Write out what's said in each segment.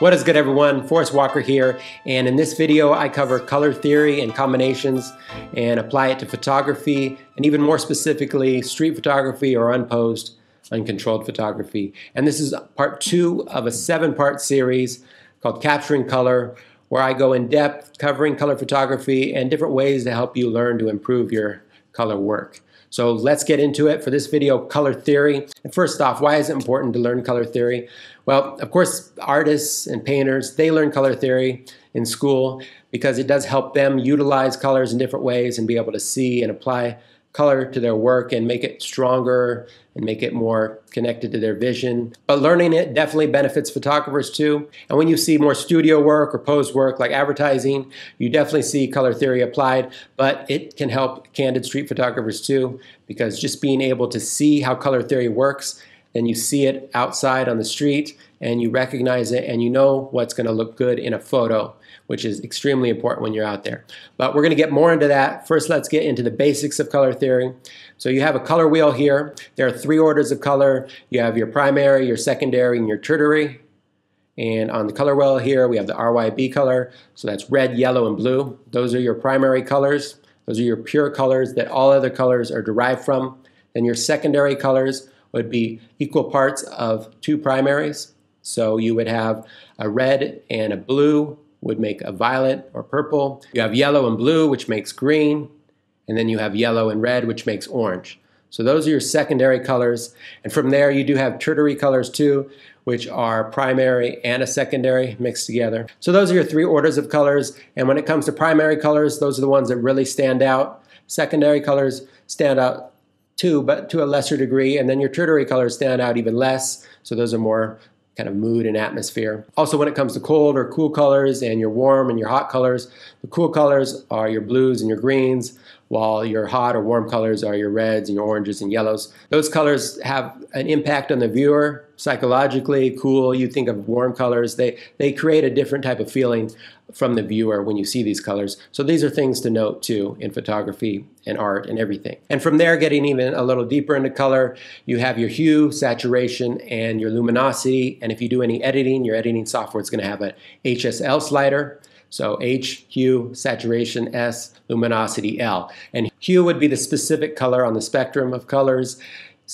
What is good everyone? Forrest Walker here and in this video I cover color theory and combinations and apply it to photography and even more specifically street photography or unposed uncontrolled photography. And this is part two of a seven part series called Capturing Color where I go in depth covering color photography and different ways to help you learn to improve your color work. So let's get into it for this video, color theory. And first off, why is it important to learn color theory? Well, of course, artists and painters, they learn color theory in school because it does help them utilize colors in different ways and be able to see and apply color to their work and make it stronger and make it more connected to their vision. But learning it definitely benefits photographers too. And when you see more studio work or pose work like advertising, you definitely see color theory applied, but it can help candid street photographers too because just being able to see how color theory works then you see it outside on the street and you recognize it and you know what's going to look good in a photo, which is extremely important when you're out there. But we're going to get more into that. First, let's get into the basics of color theory. So you have a color wheel here. There are three orders of color. You have your primary, your secondary, and your tertiary. And on the color wheel here, we have the RYB color. So that's red, yellow, and blue. Those are your primary colors. Those are your pure colors that all other colors are derived from. Then your secondary colors would be equal parts of two primaries. So you would have a red and a blue would make a violet or purple. You have yellow and blue, which makes green. And then you have yellow and red, which makes orange. So those are your secondary colors. And from there, you do have tertiary colors too, which are primary and a secondary mixed together. So those are your three orders of colors. And when it comes to primary colors, those are the ones that really stand out. Secondary colors stand out too, but to a lesser degree. And then your tertiary colors stand out even less. So those are more kind of mood and atmosphere. Also, when it comes to cold or cool colors and your warm and your hot colors, the cool colors are your blues and your greens, while your hot or warm colors are your reds and your oranges and yellows. Those colors have an impact on the viewer psychologically. Cool, you think of warm colors, they, they create a different type of feeling from the viewer when you see these colors. So these are things to note too in photography and art and everything. And from there, getting even a little deeper into color, you have your hue, saturation, and your luminosity. And if you do any editing, your editing software is going to have an HSL slider. So H, hue, saturation, S, luminosity, L. And hue would be the specific color on the spectrum of colors.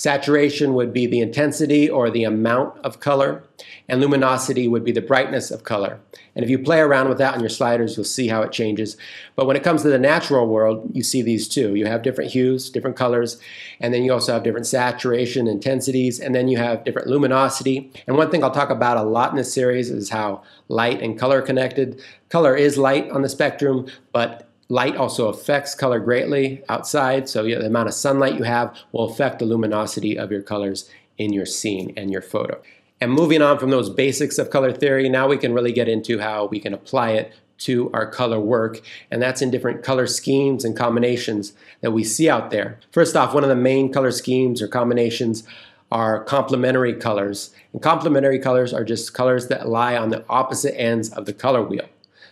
Saturation would be the intensity or the amount of color, and luminosity would be the brightness of color. And if you play around with that on your sliders, you'll see how it changes. But when it comes to the natural world, you see these too. You have different hues, different colors, and then you also have different saturation intensities, and then you have different luminosity. And one thing I'll talk about a lot in this series is how light and color connected. Color is light on the spectrum, but Light also affects color greatly outside, so the amount of sunlight you have will affect the luminosity of your colors in your scene and your photo. And moving on from those basics of color theory, now we can really get into how we can apply it to our color work, and that's in different color schemes and combinations that we see out there. First off, one of the main color schemes or combinations are complementary colors. And complementary colors are just colors that lie on the opposite ends of the color wheel.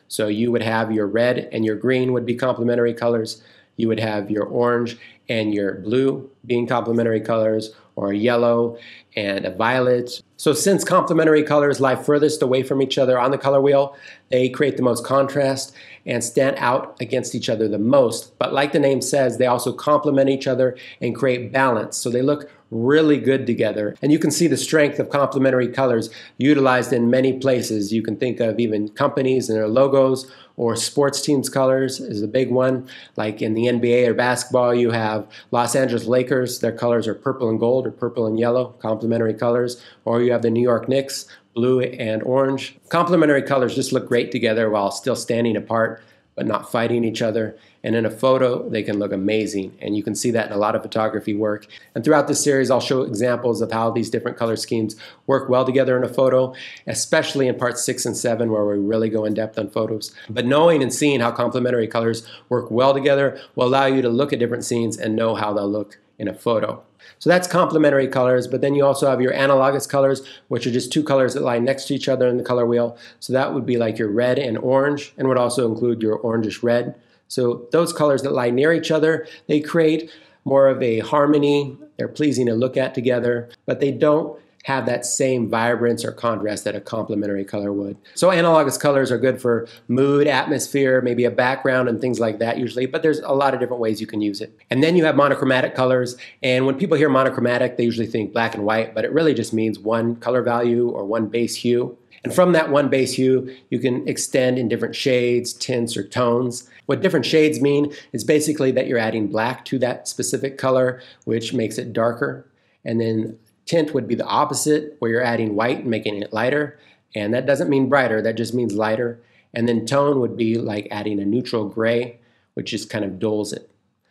So you would have your red and your green would be complementary colors. You would have your orange and your blue being complementary colors, or a yellow and a violet. So since complementary colors lie furthest away from each other on the color wheel, they create the most contrast and stand out against each other the most. But like the name says, they also complement each other and create balance. So they look really good together. And you can see the strength of complementary colors utilized in many places. You can think of even companies and their logos or sports teams colors is a big one. Like in the NBA or basketball, you have Los Angeles Lakers, their colors are purple and gold or purple and yellow, complementary colors. Or you have the New York Knicks, blue and orange. Complementary colors just look great together while still standing apart but not fighting each other. And in a photo, they can look amazing. And you can see that in a lot of photography work. And throughout this series, I'll show examples of how these different color schemes work well together in a photo, especially in parts six and seven, where we really go in depth on photos. But knowing and seeing how complementary colors work well together will allow you to look at different scenes and know how they'll look in a photo. So that's complementary colors, but then you also have your analogous colors, which are just two colors that lie next to each other in the color wheel. So that would be like your red and orange, and would also include your orangish red. So those colors that lie near each other, they create more of a harmony. They're pleasing to look at together, but they don't have that same vibrance or contrast that a complementary color would. So analogous colors are good for mood, atmosphere, maybe a background and things like that usually, but there's a lot of different ways you can use it. And then you have monochromatic colors, and when people hear monochromatic, they usually think black and white, but it really just means one color value or one base hue. And from that one base hue, you can extend in different shades, tints, or tones. What different shades mean is basically that you're adding black to that specific color, which makes it darker. And then Tint would be the opposite, where you're adding white and making it lighter. And that doesn't mean brighter, that just means lighter. And then tone would be like adding a neutral gray, which just kind of dulls it.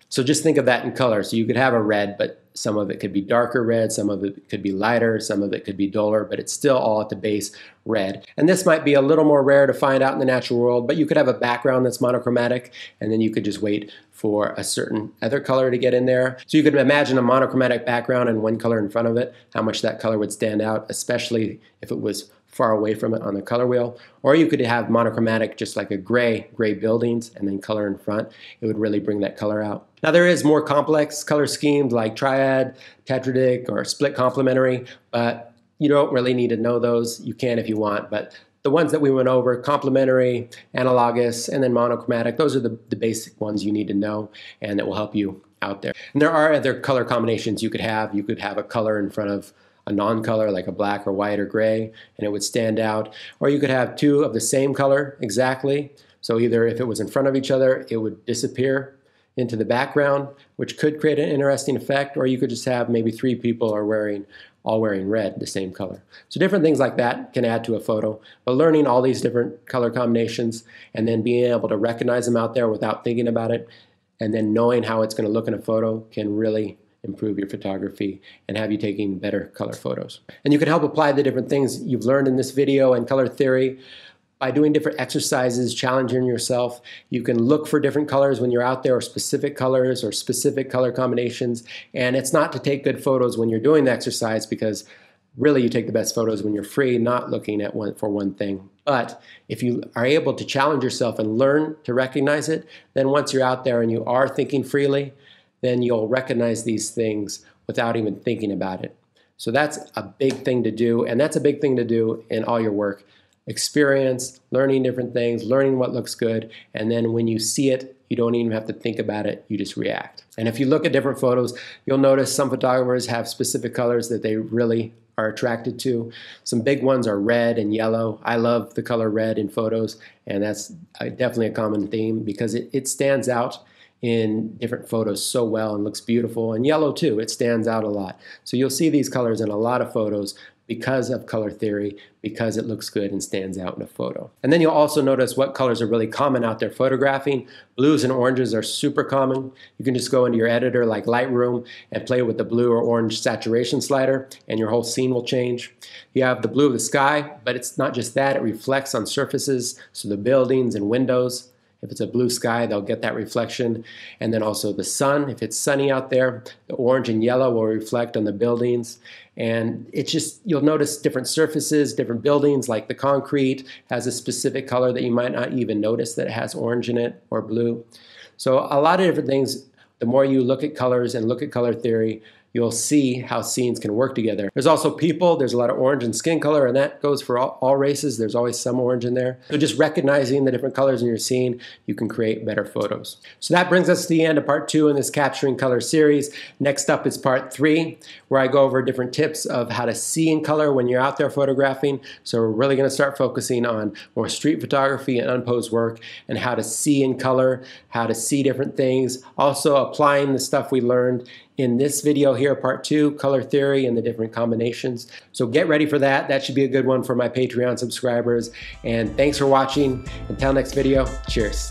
So just think of that in color. So you could have a red, but some of it could be darker red, some of it could be lighter, some of it could be duller, but it's still all at the base red. And this might be a little more rare to find out in the natural world, but you could have a background that's monochromatic, and then you could just wait for a certain other color to get in there. So you could imagine a monochromatic background and one color in front of it, how much that color would stand out, especially if it was far away from it on the color wheel. Or you could have monochromatic, just like a gray, gray buildings, and then color in front. It would really bring that color out. Now there is more complex color schemes like triad, tetradic, or split complementary, but you don't really need to know those. You can if you want, but the ones that we went over, complementary, analogous, and then monochromatic, those are the, the basic ones you need to know and that will help you out there. And there are other color combinations you could have. You could have a color in front of a non-color like a black or white or gray and it would stand out. Or you could have two of the same color exactly. So either if it was in front of each other, it would disappear into the background, which could create an interesting effect, or you could just have maybe three people are wearing all wearing red, the same color. So different things like that can add to a photo. But learning all these different color combinations and then being able to recognize them out there without thinking about it, and then knowing how it's going to look in a photo can really improve your photography and have you taking better color photos. And you can help apply the different things you've learned in this video and color theory by doing different exercises, challenging yourself. You can look for different colors when you're out there or specific colors or specific color combinations. And it's not to take good photos when you're doing the exercise because really you take the best photos when you're free, not looking at one for one thing. But if you are able to challenge yourself and learn to recognize it, then once you're out there and you are thinking freely, then you'll recognize these things without even thinking about it. So that's a big thing to do, and that's a big thing to do in all your work. Experience, learning different things, learning what looks good, and then when you see it, you don't even have to think about it, you just react. And if you look at different photos, you'll notice some photographers have specific colors that they really are attracted to. Some big ones are red and yellow. I love the color red in photos, and that's uh, definitely a common theme because it, it stands out in different photos so well and looks beautiful. And yellow too, it stands out a lot. So you'll see these colors in a lot of photos because of color theory, because it looks good and stands out in a photo. And then you'll also notice what colors are really common out there photographing. Blues and oranges are super common. You can just go into your editor like Lightroom and play with the blue or orange saturation slider and your whole scene will change. You have the blue of the sky, but it's not just that, it reflects on surfaces, so the buildings and windows. If it's a blue sky, they'll get that reflection. And then also the sun, if it's sunny out there, the orange and yellow will reflect on the buildings. And it's just, you'll notice different surfaces, different buildings, like the concrete has a specific color that you might not even notice that it has orange in it or blue. So a lot of different things, the more you look at colors and look at color theory, you'll see how scenes can work together. There's also people, there's a lot of orange and skin color, and that goes for all, all, races. There's always some orange in there. So just recognizing the different colors in your scene, you can create better photos. So that brings us to the end of part two in this Capturing Color series. Next up is part three, where I go over different tips of how to see in color when you're out there photographing. So we're really gonna start focusing on more street photography and unposed work and how to see in color, how to see different things, also applying the stuff we learned in this video here, part two, color theory and the different combinations. So get ready for that. That should be a good one for my Patreon subscribers. And thanks for watching. Until next video, cheers.